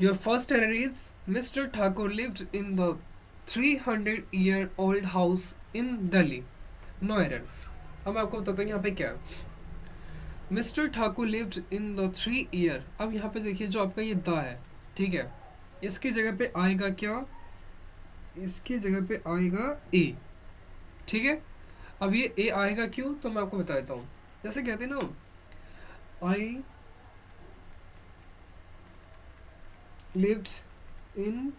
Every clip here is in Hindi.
Your first error is mister Thakur lived in the 300 year old house in Delhi no error अब मैं आपको बताता हूँ यहाँ पे क्या है। Mister Thakur lived in the three year अब यहाँ पे देखिए जो आपका ये द है, ठीक है? इसकी जगह पे आएगा क्या? इसकी जगह पे आएगा ए ठीक है? अब ये ए आएगा क्यों? तो मैं आपको बता देता हूँ। जैसे कहते हैं ना I lived in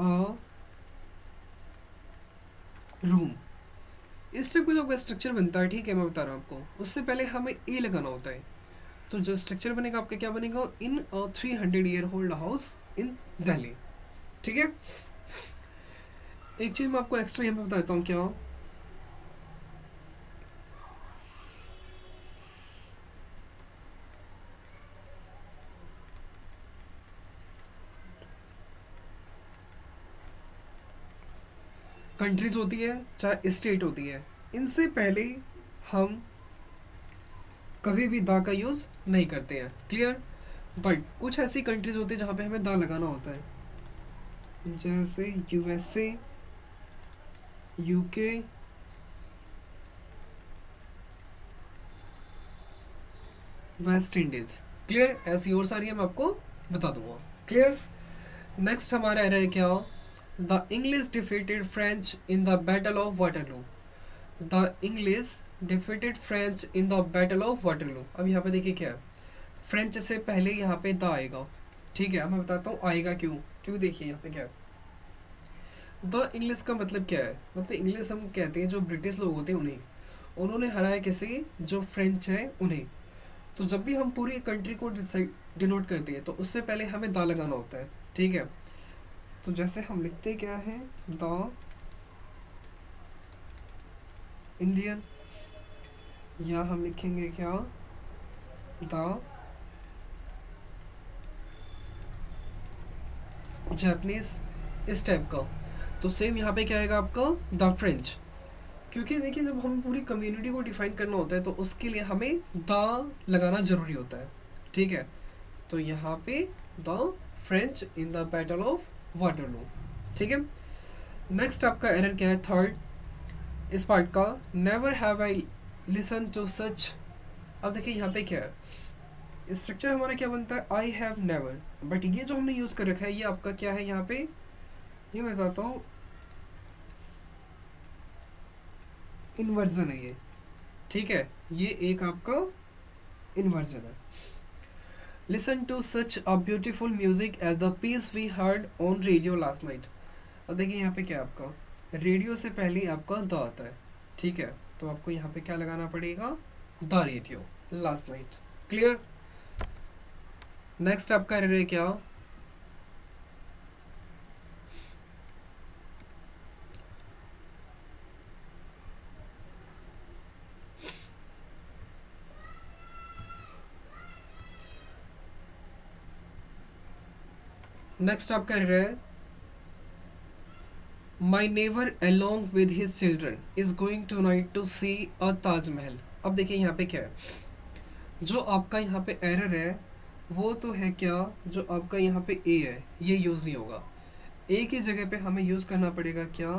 a room इस टाइप का जो आपका स्ट्रक्चर बनता है, ठीक है, मैं बता रहा हूँ आपको। उससे पहले हमें ए लगाना होता है। तो जो स्ट्रक्चर बनेगा, आपका क्या बनेगा? In a three hundred year old house in Delhi ठीक है? एक चीज़ मैं आपको एक्स्ट्रा यहाँ पे बता देता हूँ क्या? कंट्रीज़ होती है, चाहे स्टेट होती है, इनसे पहले हम कभी भी दा का यूज़ नहीं करते हैं क्लियर बट कुछ ऐसी कंट्रीज़ होती है जहाँ पे हमें दा लगाना होता है। जैसे USA UK West Indies clear ऐसी और सारी मैं आपको बता दूँगा। क्लियर नेक्स्ट हमारा एरर है क्या? The English defeated French in the Battle of Waterloo. The English defeated French in the Battle of Waterloo. अब यहाँ पे देखिए क्या है। फ्रेंच से पहले यहाँ पे द आएगा। ठीक है मैं बताता हूँ आएगा क्यों। क्यों देखिए यहाँ पे क्या है। द इंग्लिश का मतलब क्या है? मतलब इंग्लिश हम कहते हैं जो ब्रिटिश लोग होते हैं उन्हें। उन्होंने हराया किसी? जो फ्रेंच है उन्हें। तो जब भी हम पूरी कंट्री को डिनोट करते हैं तो उससे पहले हमें दा लगाना होता है। ठीक है? तो जैसे हम लिखते क्या है? The Indian. या हम लिखेंगे क्या? द जैपनीज इस टाइप का। तो सेम यहाँ पे क्या आएगा आपका? द फ्रेंच क्योंकि देखिए, जब हम पूरी कम्युनिटी को डिफाइन करना होता है तो उसके लिए हमें द लगाना ज़रूरी होता है। ठीक है? तो यहाँ पे the French in the battle of Waterloo ठीक है? नेक्स्ट आपका एरर क्या है? थर्ड इस पार्ट का never have I listen to such अब देखिए यहाँ पे क्या है? स्ट्रक्चर हमारा क्या बनता है? आई हैव नेवर बट ये जो हमने यूज़ कर रखा है, ये आपका क्या है यहाँ पे? ये मैं बताता हूँ। इन्वर्जन है ये। ठीक है? ये एक आपका इन्वर्जन है। Listen to such a beautiful music as the piece we heard on radio last night. अब देखिए यहाँ पे क्या है आपका? रेडियो से पहले आपका द आता है। ठीक है? तो आपको यहाँ पे क्या लगाना पड़ेगा? The radio last night clear next आपका रहे क्या? नेक्स्ट आप कह रहे हैं my nephew along with his children is going tonight to see a Taj Mahal अब देखिए यहाँ पे क्या है। जो आपका यहाँ पे एरर है, वो तो है क्या? जो आपका यहाँ पे ए है, ये यूज़ नहीं होगा। ए की जगह पे हमें यूज़ करना पड़ेगा क्या?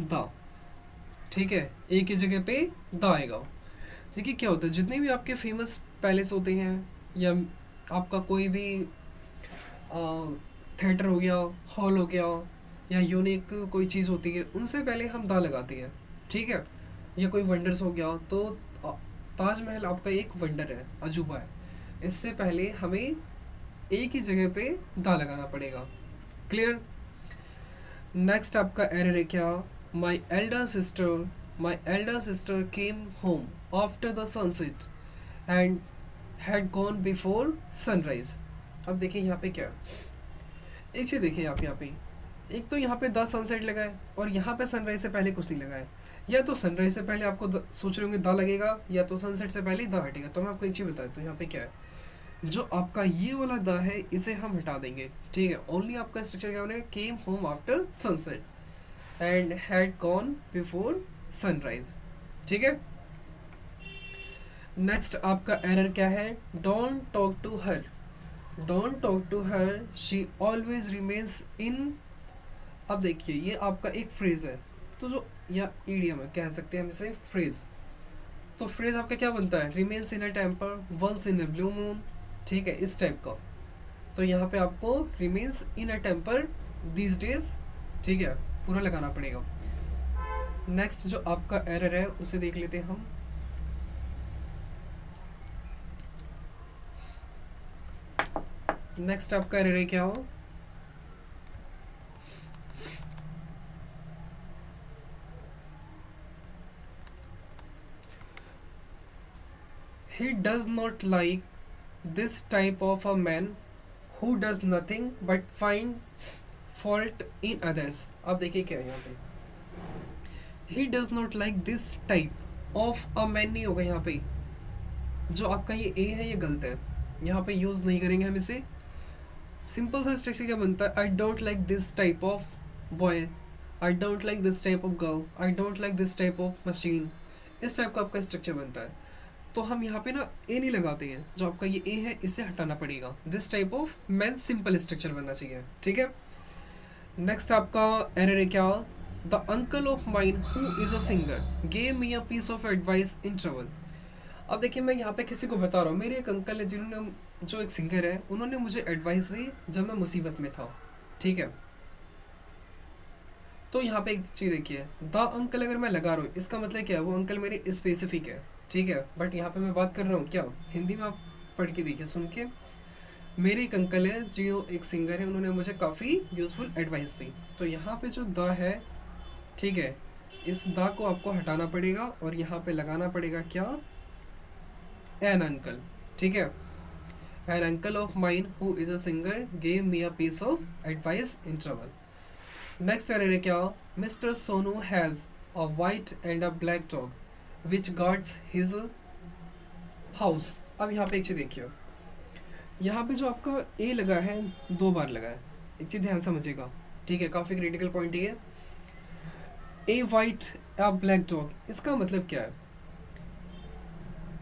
द ठीक है ए की जगह पे द आएगा। देखिए क्या होता है, जितने भी आपके फ़ेमस पैलेस होते हैं, या आपका कोई भी थिएटर हो गया हॉल हो गया, या यूनिक कोई चीज़ होती है, उनसे पहले हम दा लगाते हैं, ठीक है? या कोई वंडर्स हो गया तो ताजमहल आपका एक वंडर है, अजूबा है। इससे पहले हमें एक ही जगह पे दा लगाना पड़ेगा। क्लियर नेक्स्ट आपका एरर है क्या? My elder sister my elder sister came home after the sunset and had gone before sunrise अब देखिए यहाँ पे क्या। एक चीज़ देखिए आप यहाँ पे। एक तो यहाँ पे दस सनसेट लगाए और यहाँ पे सनराइज से पहले कुछ नहीं लगाए या तो सनराइज से पहले आपको सोच रहे होंगे दा लगेगा, या तो सनसेट से पहले ही दा हटेगा। तो मैं आपको एक चीज़ बता तो यहाँ पे क्या है। जो आपका ये वाला दा है, इसे हम हटा देंगे। ठीक है ओनली आपका स्ट्रक्चर क्या बनेगा? Came home after sunset and had gone before sunrise ठीक है? नेक्स्ट आपका एरर क्या है? Don't talk to her don't talk to her she always remains in अब देखिए, ये आपका एक फ्रेज है। तो जो, या ईडियम है, कह सकते हैं हम इसे फ्रेज तो फ्रेज आपका क्या बनता है? Remains in a temper once in a blue moon ठीक है, इस टाइप का। तो यहाँ पे आपको remains in a temper these days ठीक है, पूरा लगाना पड़ेगा। नेक्स्ट जो आपका एरर है, उसे देख लेते हैं हम। नेक्स्ट आपका एरे क्या हो he does not like this type of a man who does nothing but find fault in others आप देखिए क्या है यहाँ पे। He does not like this type of a man नहीं होगा यहाँ पे। जो आपका ये ए है, ये गलत है। यहाँ पे यूज़ नहीं करेंगे हम इसे। सिंपल सा स्ट्रक्चर क्या बनता है? I don't like this type of boy I don't like this type of girl I don't like this type of machine इस टाइप का आपका स्ट्रक्चर बनता है। तो हम यहाँ पे ना ए नहीं लगाते हैं। जो आपका ये ए है, इसे हटाना पड़ेगा। This type of man simple structure बनना चाहिए। ठीक है? नेक्स्ट आपका एरर है क्या? The uncle of mine who is a singer gave me a piece of advice in trouble अब देखिए मैं यहाँ पे किसी को बता रहा हूँ। मेरे एक अंकल है जिन्होंने जो एक सिंगर है, उन्होंने मुझे एडवाइस दी जब मैं मुसीबत में था। ठीक है? तो यहाँ पे एक चीज़ देखिए। द अंकल अगर मैं लगा रहा हूँ, इसका मतलब क्या है? वो अंकल मेरे स्पेसिफिक है। ठीक है? बट यहाँ पे मैं बात कर रहा हूँ, क्या? हिंदी में आप पढ़ के देखिए, सुन के। मेरे एक अंकल है जो एक सिंगर है, उन्होंने मुझे काफ़ी यूज़फुल एडवाइस दी। तो यहाँ पे जो द है, ठीक है? इस द को आपको हटाना पड़ेगा और यहाँ पे लगाना पड़ेगा क्या? एन अंकल ठीक है? An uncle of mine who is a singer gave me a piece of advice in trouble next error क्या mister Sonu has a white and a black dog which guards his house अब यहाँ पे एक चीज़ देखिए यहाँ पे जो आपका ए लगा है, दो बार लगा है। एक चीज़ ध्यान समझिएगा, ठीक है? काफ़ी क्रिटिकल पॉइंट ये। A white a black dog इसका मतलब क्या है?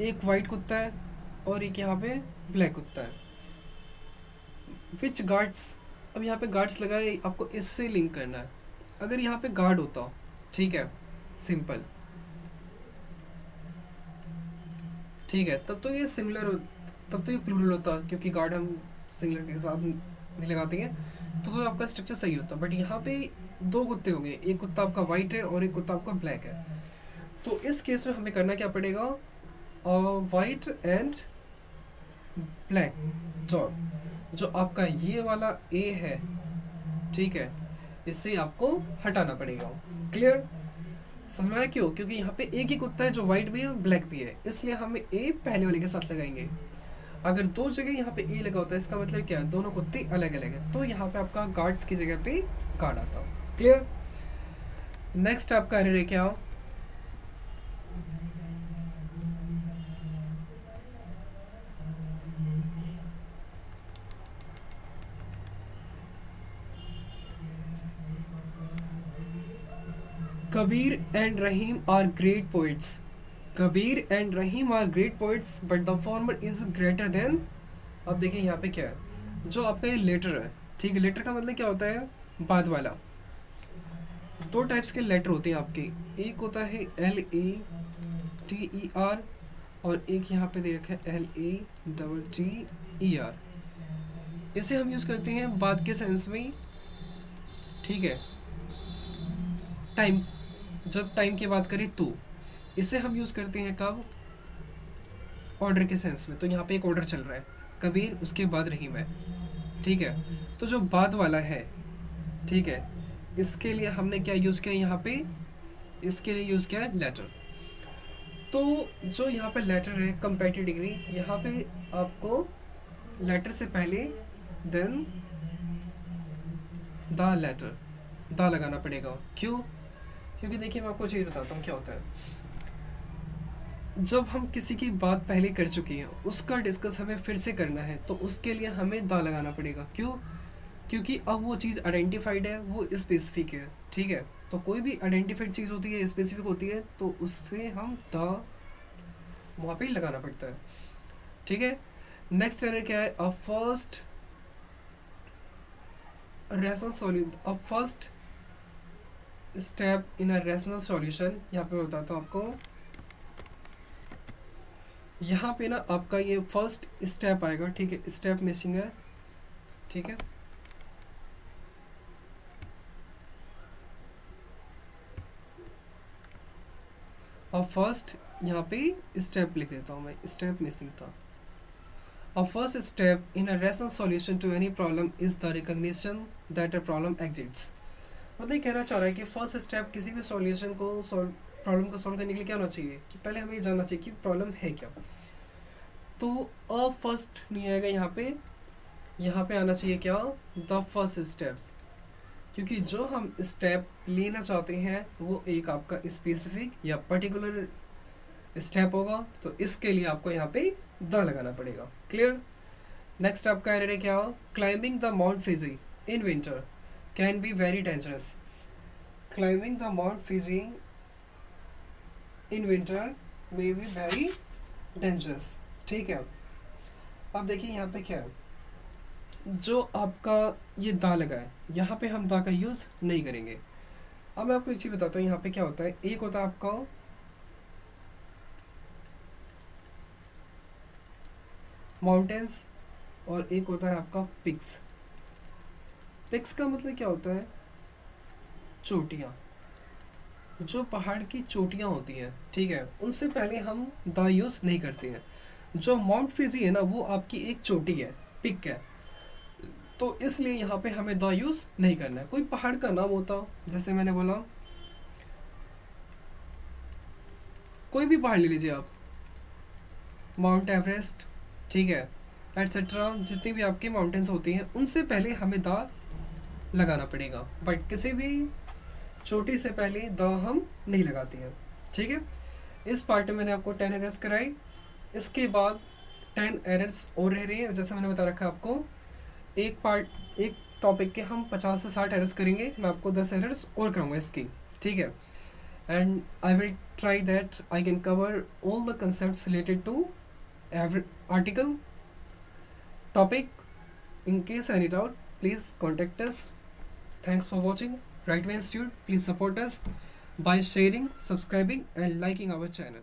एक वाइट कुत्ता है और एक यहाँ पे ब्लैक कुत्ता है। विच गार्ड्स अब यहाँ पे गार्ड्स लगाए आपको इससे लिंक करना है। अगर यहाँ पे गार्ड होता ठीक है सिंपल ठीक है तब तो ये सिमिलर हो तब तो ये प्लूरल होता क्योंकि गार्ड हम सिंगलर के साथ नहीं लगाते हैं। तो, तो आपका स्ट्रक्चर सही होता बट यहाँ पे दो कुत्ते हो गए एक कुत्ता आपका वाइट है और एक कुत्ता आपका ब्लैक है। तो इस केस में हमें करना क्या पड़ेगा? वाइट एंड ब्लैक डॉग जो आपका ये वाला ए है, ठीक है, इससे आपको हटाना पड़ेगा। क्लियर समझ में क्यों? क्योंकि यहाँ पे एक ही कुत्ता है जो व्हाइट भी है ब्लैक भी है। इसलिए हम ए पहले वाले के साथ लगाएँगे। अगर दो जगह यहाँ पे ए लगा होता है, इसका मतलब क्या है? दोनों कुत्ते अलग अलग है। तो यहाँ पे आपका गार्ड्स की जगह पे गार्ड आता हो। क्लियर नेक्स्ट आपका है क्या? Kabir and Rahim are great poets. Kabir and Rahim are great poets, but the former is greater than. अब देखिए यहाँ पे क्या है जो आपका ये लेटर है ठीक है लेटर का मतलब क्या होता है बाद वाला दो टाइप्स के लेटर होते हैं आपके एक होता है L A T E R और एक यहाँ पे दे रखा है L A double T E R इसे हम यूज़ करते हैं बाद के सेंस में ठीक है टाइम जब टाइम की बात करें तो इसे हम यूज़ करते हैं कब? ऑर्डर के सेंस में। तो यहाँ पे एक ऑर्डर चल रहा है। कबीर, उसके बाद रहीम है ठीक है? तो जो बाद वाला है, ठीक है, इसके लिए हमने क्या यूज़ किया यहाँ पे? इसके लिए यूज़ किया है लेटर तो जो यहाँ पे लेटर है कंपेटिव डिग्री यहाँ पे आपको लेटर से पहले देन द लेटर द लगाना पड़ेगा। क्यों? क्योंकि देखिए मैं आपको चीज़ बताता हूँ, क्या होता है। जब हम किसी की बात पहले कर चुके हैं, उसका डिस्कस हमें फिर से करना है तो उसके लिए हमें दा लगाना पड़ेगा। क्यों? क्योंकि अब वो चीज़ आइडेंटिफाइड है, वो स्पेसिफिक है, ठीक है? तो कोई भी आइडेंटिफाइड चीज़ होती है स्पेसिफिक होती है तो उससे हम दा वहाँ पे लगाना पड़ता है, ठीक है? नेक्स्ट एरर क्या है? A first rational solution a first step in a rational solution यहाँ पे बताता हूँ आपको। यहाँ पे ना आपका ये फ़र्स्ट स्टेप आएगा, ठीक है? स्टेप मिसिंग है, ठीक है? और फ़र्स्ट यहाँ पे स्टेप लिख देता हूँ मैं स्टेप मिसिंग था। A first step in a rational solution to any problem is the recognition that a problem exists. मतलब ये कहना चाह रहा है कि फ़र्स्ट स्टेप किसी भी सॉल्यूशन को प्रॉब्लम को सॉल्व करने के लिए क्या होना चाहिए? कि पहले हमें ये जानना चाहिए कि प्रॉब्लम है क्या। तो अ फ़र्स्ट नहीं आएगा यहाँ पे। यहाँ पे आना चाहिए क्या? द फ़र्स्ट स्टेप क्योंकि जो हम स्टेप लेना चाहते हैं, वो एक आपका स्पेसिफिक या पर्टिकुलर स्टेप होगा। तो इसके लिए आपको यहाँ पे द लगाना पड़ेगा। क्लियर नेक्स्ट आपका एरर है क्या? Climbing the Mount Fiji in winter can be very dangerous climbing the Mount Fiji in winter may be very dangerous ठीक है? अब देखिए यहाँ पे क्या है? जो आपका ये दा लगा है, यहाँ पे हम दा का यूज़ नहीं करेंगे। अब मैं आपको एक चीज़ बताता हूँ, यहाँ पे क्या होता है? एक होता है आपका माउंटेन्स और एक होता है आपका पिक्स पिक्स का मतलब क्या होता है? चोटियाँ। जो पहाड़ की चोटियाँ होती हैं, ठीक है, उनसे पहले हम दा यूज़ नहीं करते हैं। जो माउंट फिजी है ना, वो आपकी एक चोटी है पिक है। तो इसलिए यहाँ पे हमें द यूज़ नहीं करना है। कोई पहाड़ का नाम होता, जैसे मैंने बोला, कोई भी पहाड़ ले लीजिए आप। माउंट एवरेस्ट ठीक है एट्सेट्रा जितनी भी आपकी माउंटेन्स होती हैं, उनसे पहले हमें द लगाना पड़ेगा। बट किसी भी चोटी से पहले द हम नहीं लगाते हैं। ठीक है? इस पार्ट में मैंने आपको टेन एरर्स कराई इसके बाद टेन एरर्स और रह रही है। जैसे मैंने बता रखा आपको, एक पार्ट एक टॉपिक के हम पचास से साठ एरर्स करेंगे। मैं आपको दस एरर्स और कराऊँगा इसकी। ठीक है? And I will try that I can cover all the concept related to every article topic in case any doubt please contact us Thanks for watching. Right Way Institute, please support us by sharing, subscribing and liking our channel.